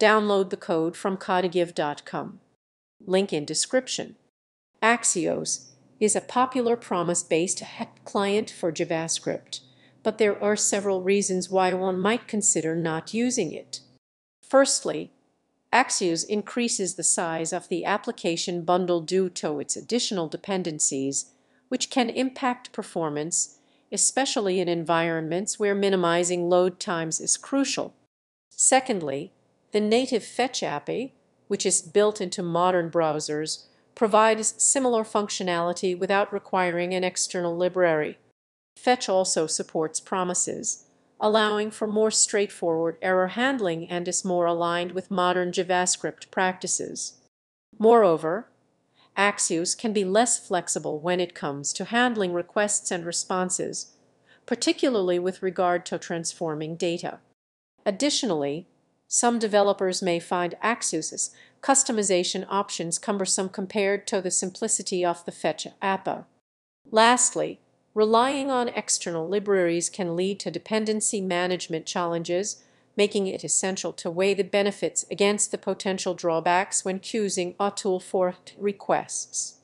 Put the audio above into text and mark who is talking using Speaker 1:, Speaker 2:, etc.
Speaker 1: Download the code from codegive.com. Link in description. Axios is a popular promise-based client for JavaScript, but there are several reasons why one might consider not using it. Firstly, Axios increases the size of the application bundle due to its additional dependencies, which can impact performance, especially in environments where minimizing load times is crucial. Secondly, the native Fetch API, which is built into modern browsers, provides similar functionality without requiring an external library. Fetch also supports promises, allowing for more straightforward error handling and is more aligned with modern JavaScript practices. Moreover, Axios can be less flexible when it comes to handling requests and responses, particularly with regard to transforming data. Additionally, some developers may find Axios's customization options cumbersome compared to the simplicity of the Fetch API. Lastly, relying on external libraries can lead to dependency management challenges, making it essential to weigh the benefits against the potential drawbacks when choosing a tool for requests.